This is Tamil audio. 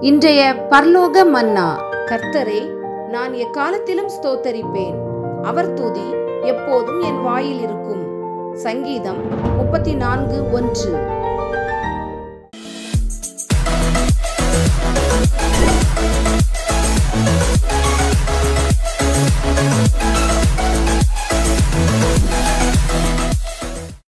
இன்றைய பர்லோக மன்னா. கர்த்தரை நான் எக்காலத்திலும் ஸ்தோத்தரிப்பேன். அவர் தூதி எப்போதும் என் வாயில் இருக்கும் சங்கீதம் முப்பத்தி நான்கு ஒன்று.